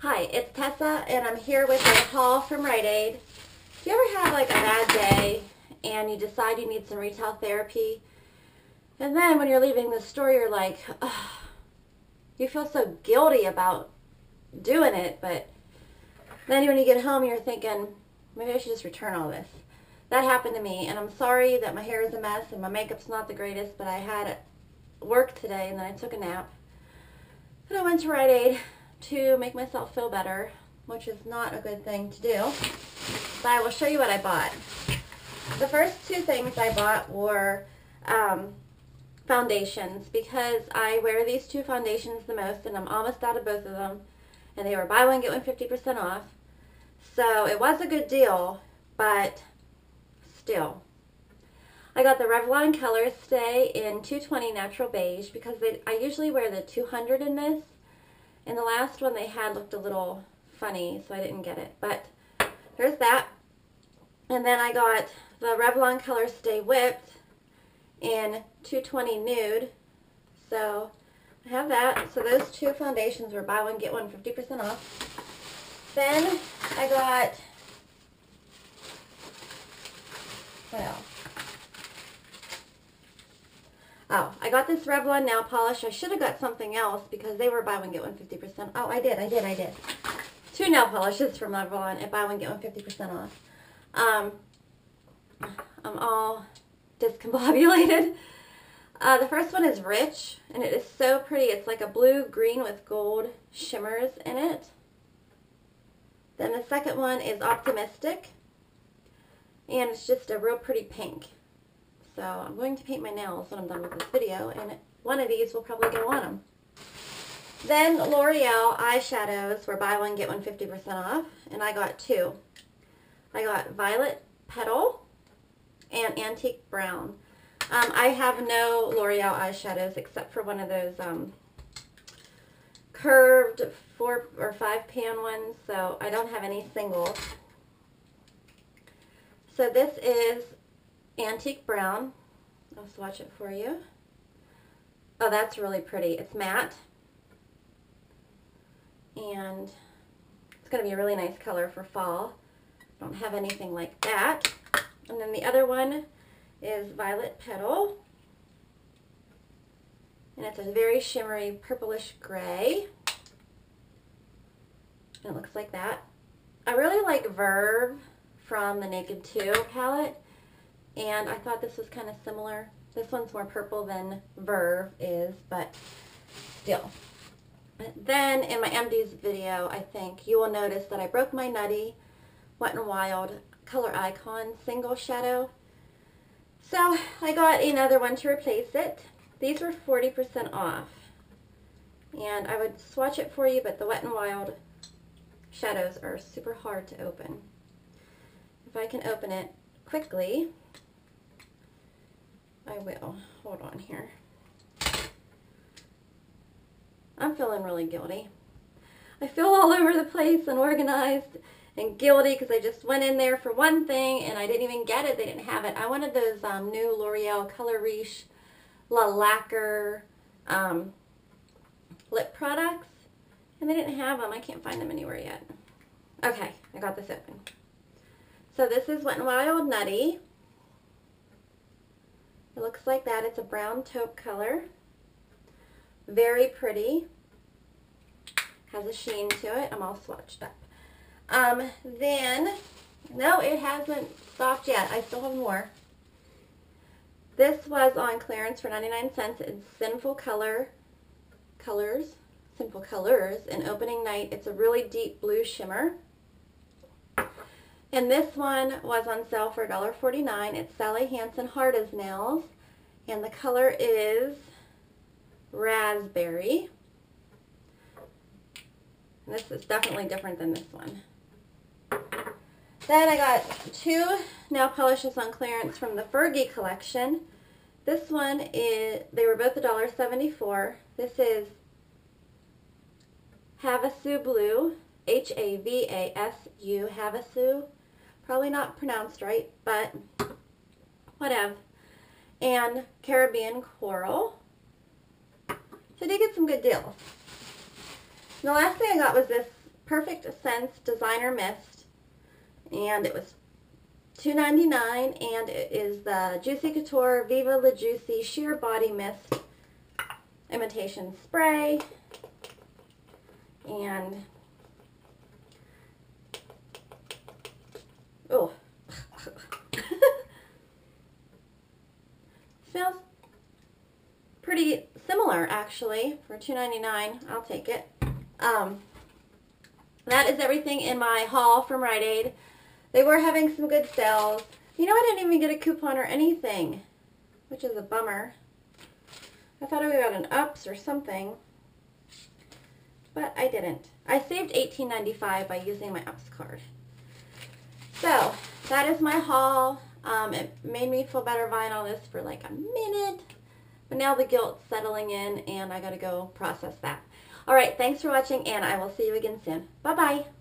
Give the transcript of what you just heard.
Hi, it's Tessa, and I'm here with a haul from Rite Aid. Do you ever have like a bad day and you decide you need some retail therapy, and then when you're leaving the store, you're like, Ugh. you feel so guilty about doing it, but then when you get home, you're thinking, maybe I should just return all this. That happened to me, and I'm sorry that my hair is a mess and my makeup's not the greatest, but I had work today, and then I took a nap. And I went to Rite Aid to make myself feel better, which is not a good thing to do. But I will show you what I bought. The first two things I bought were um, foundations because I wear these two foundations the most and I'm almost out of both of them. And they were buy one, get one 50% off. So it was a good deal, but still. I got the Revlon Color Stay in 220 Natural Beige because they, I usually wear the 200 in this. And the last one they had looked a little funny, so I didn't get it. But there's that. And then I got the Revlon Color Stay Whipped in 220 Nude. So I have that. So those two foundations were buy one, get one 50% off. Then I got, well, Oh, I got this Revlon nail polish. I should have got something else because they were buy one, get one 50%. Oh, I did, I did, I did. Two nail polishes from Revlon and buy one, get one 50% off. Um, I'm all discombobulated. Uh, the first one is Rich, and it is so pretty. It's like a blue-green with gold shimmers in it. Then the second one is Optimistic, and it's just a real pretty pink. So I'm going to paint my nails when I'm done with this video, and one of these will probably go on them. Then L'Oreal eyeshadows were buy one, get one 50% off, and I got two. I got Violet Petal and Antique Brown. Um, I have no L'Oreal eyeshadows except for one of those um, curved four or five pan ones, so I don't have any singles. So this is antique brown. I'll swatch it for you. Oh, that's really pretty. It's matte. And it's going to be a really nice color for fall. I Don't have anything like that. And then the other one is Violet Petal. And it's a very shimmery purplish gray. And it looks like that. I really like Verve from the Naked 2 palette and I thought this was kind of similar. This one's more purple than Verve is, but still. Then in my MD's video, I think, you will notice that I broke my Nutty Wet n Wild Color Icon Single Shadow. So I got another one to replace it. These were 40% off. And I would swatch it for you, but the Wet n Wild shadows are super hard to open. If I can open it quickly, I will. Hold on here. I'm feeling really guilty. I feel all over the place and organized and guilty because I just went in there for one thing and I didn't even get it. They didn't have it. I wanted those um, new L'Oreal Color Riche La Lacquer um, lip products and they didn't have them. I can't find them anywhere yet. Okay, I got this open. So this is Wet n Wild Nutty. It looks like that. It's a brown taupe color. Very pretty. Has a sheen to it. I'm all swatched up. Um, then, no, it hasn't stopped yet. I still have more. This was on clearance for 99 cents. It's Sinful Color Colors. Sinful Colors. And opening night, it's a really deep blue shimmer. And this one was on sale for $1.49. It's Sally Hansen Hard as Nails. And the color is raspberry. And this is definitely different than this one. Then I got two nail polishes on clearance from the Fergie collection. This one is, they were both $1.74. This is Havasu Blue, H-A-V-A-S-U, Havasu. Probably not pronounced right, but whatever. And Caribbean Coral. So I did get some good deals. And the last thing I got was this Perfect Scents Designer Mist. And it was $2.99 and it is the Juicy Couture Viva La Juicy Sheer Body Mist Imitation Spray. And, oh, smells pretty actually for $2.99. I'll take it. Um, that is everything in my haul from Rite Aid. They were having some good sales. You know, I didn't even get a coupon or anything, which is a bummer. I thought I got an UPS or something, but I didn't. I saved $18.95 by using my UPS card. So, that is my haul. Um, it made me feel better buying all this for like a minute, but now the guilt's settling in and I gotta go process that. Alright, thanks for watching and I will see you again soon. Bye-bye.